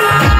Yeah.